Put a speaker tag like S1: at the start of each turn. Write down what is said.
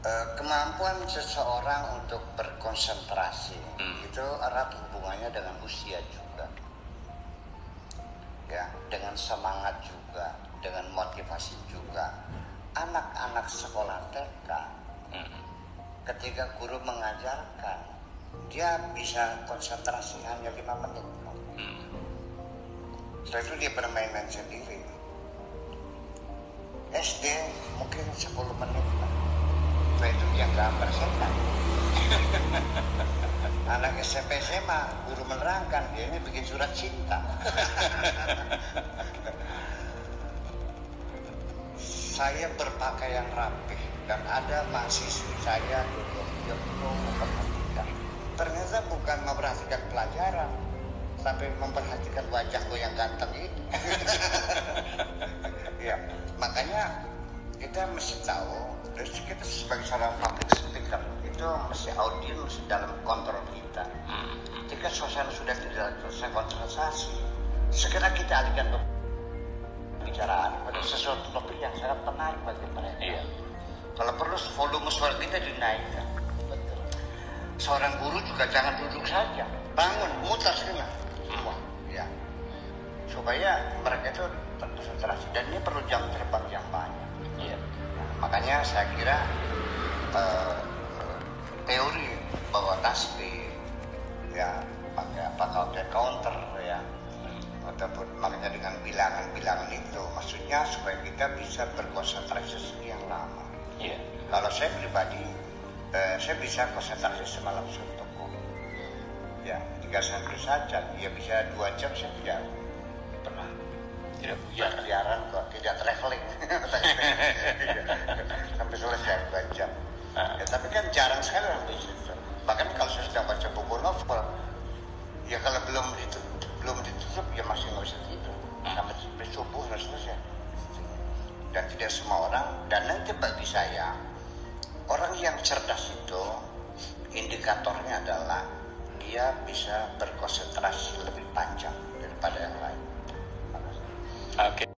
S1: Eh, kemampuan seseorang untuk berkonsentrasi
S2: Hmm.
S1: itu erat hubungannya dengan usia juga ya dengan semangat juga dengan motivasi juga anak-anak sekolah TK
S2: Hmm.
S1: ketika guru mengajarkan dia bisa konsentrasi hanya lima menit
S2: Hmm.
S1: setelah itu dia bermain-main sendiri SD mungkin 10 menit lah. Setelah itu dia gambar setan. Anak SMP SMA guru menerangkan dia ini bikin surat cinta. Saya berpakaian rapih dan ada mahasiswi saya duduk dia memperhatikan. Ternyata bukan memperhatikan pelajaran tapi memperhatikan wajahku yang ganteng itu kita mesti tahu terus kita sebagai seorang public speaker itu mesti audiens mesti dalam kontrol kita.
S2: Hmm.
S1: ketika suasana sudah tidak selesai konsentrasi segera kita alihkan pembicaraan pada sesuatu topik yang sangat menarik bagi mereka.
S2: Iya.
S1: kalau perlu volume suara kita dinaikkan. Seorang guru juga jangan duduk saja. Bangun mutar semua. Semua ya. Supaya mereka itu terkonsentrasi. Dan ini perlu jam terbang makanya saya kira eh, teori bahwa tasbih ya pakai apa counter counter ya ataupun makanya dengan bilangan-bilangan itu. Maksudnya supaya kita bisa berkonsentrasi sekian lama.
S2: Iya.
S1: kalau saya pribadi eh, saya bisa konsentrasi semalam suntuk ya tiga sampai saja ya bisa dua jam saya tidak pernah
S2: Tidak
S1: ya siaran kok tidak traveling sampai selesai dua jam
S2: Ah.
S1: ya, tapi kan jarang sekali orang di situ bahkan kalau saya sedang baca buku novel ya kalau belum ditutup belum ditutup ya masih nggak bisa tidur. Sampai subuh harus dan tidak semua orang dan nanti bagi saya orang yang cerdas itu indikatornya adalah dia bisa berkonsentrasi